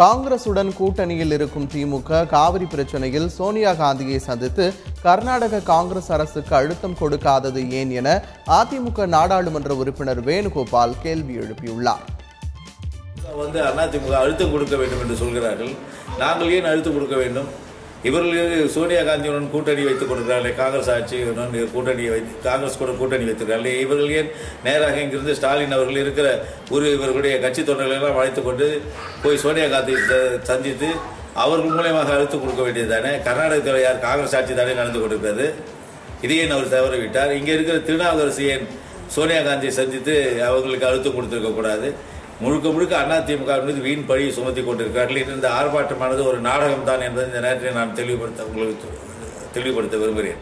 காங்கிரசுடன் கூட்டணியில் இருக்கும் திமுக காவிரி பிரச்சனையில் சோனியா காந்தியை சந்தித்து கர்நாடக காங்கிரஸ் அரசுக்கு அழுத்தம் கொடுக்காதது ஏன் என அதிமுக நாடாளுமன்ற உறுப்பினர் வேணுகோபால் கேள்வி எழுப்பியுள்ளார். வந்து அதிமுக அழுத்தம் கொடுக்க வேண்டும் என்று சொல்கிறார்கள். நாங்கள் ஏன் அழுத்தம் கொடுக்க வேண்டும்? இவர்கள் சோனியா காந்தியுடன் கூட்டணி வைத்துக் கொடுக்கிறார்களே காங்கிரஸ் ஆட்சியுடன் கூட்டணியை வைத்து காங்கிரஸ் கூட கூட்டணி வைத்திருக்கிறார்களே. இவர்கள் ஏன் நேராக இங்கிருந்து ஸ்டாலின் அவர்கள் இருக்கிற ஒரு இவர்களுடைய கட்சி தொண்டர்களெல்லாம் அழைத்துக் கொண்டு போய் சோனியா காந்தி சந்தித்து அவர்கள் மூலியமாக அழுத்தம் கொடுக்க வேண்டியது தானே கர்நாடகத்தில் யார் காங்கிரஸ் ஆட்சி தானே நடந்து கொண்டிருக்கிறது? இதையே அவர் தவறிவிட்டார்? இங்கே இருக்கிற திருநாவுக்கரசு ஏன் சோனியா காந்தியை சந்தித்து அவர்களுக்கு அழுத்தம் கொடுத்துருக்கக்கூடாது முழுக்க முழுக்க அதிமுக மீது வீண் பழியை சுமத்தி கொண்டிருக்கிறார்கள். இந்த ஆர்ப்பாட்டமானது ஒரு நாடகம் தான் என்பதை இந்த நேரத்தில் நான் தெளிவுபடுத்த உங்களுக்கு தெளிவுபடுத்த விரும்புகிறேன்.